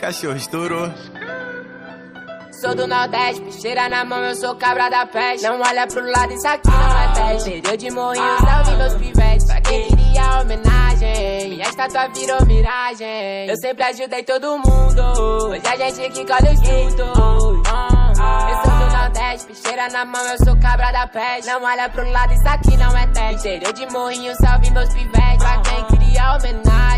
cachorro estourou. Sou do Nordeste, picheira na mão, eu sou cabra da peste. Não olha pro lado, isso aqui não é teste. Interior de morrinho, salve meus pivetes. Pra quem queria homenagem, minha estátua virou miragem. Eu sempre ajudei todo mundo, hoje a gente que colhe os frutos. Eu sou do Nordeste, picheira na mão, eu sou cabra da peste. Não olha pro lado, isso aqui não é teste. Interior de morrinho, salve meus pivetes. Pra quem queria homenagem,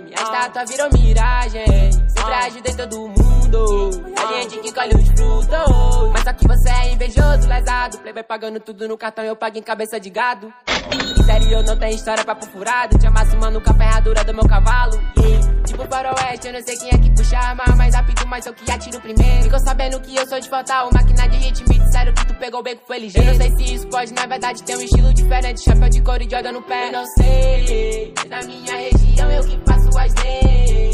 minha estátua virou miragem. Sempre ajudei todo mundo, a gente que colhe os frutos. Mas só que você é invejoso, lesado. Playboy pagando tudo no cartão, eu pago em cabeça de gado. Interior não tem história pra furado. Te amasso, mano, com a ferradura do meu cavalo. Yeah. Tipo faroeste, eu não sei quem é que puxa a arma mais rápido, mas eu que atiro primeiro. Ficou sabendo que eu sou de fatal, máquina de hit, me disseram que tu pegou o beco, foi ligeiro. Eu não sei se isso pode, na verdade, ter um estilo diferente. Chapéu de couro e Jordan no pé. Eu não sei, na minha região eu que faço as leis.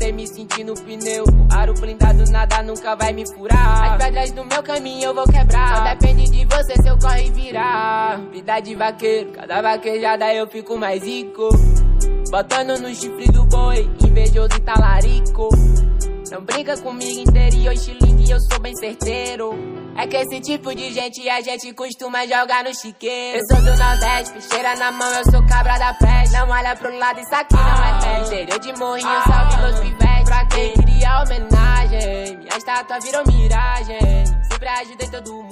Acordei me sentindo pneu. O aro blindado, nada nunca vai me furar. As pedras do meu caminho eu vou quebrar. Só depende de você se eu corre e virar. Vida de vaqueiro, cada vaquejada eu fico mais rico. Botando no chifre do boi, invejoso e talarico. Não brinca comigo, interior estilingue, eu sou bem certeiro. É que esse tipo de gente a gente costuma jogar no chiqueiro. Eu sou do Nordeste, picheira na mão, eu sou cabra da peste. Não olha pro lado, isso aqui não é teste. Interior de morrinho, salve meus pivetes. Pra quem queria homenagem, minha estátua virou miragem. Sempre ajudei todo mundo.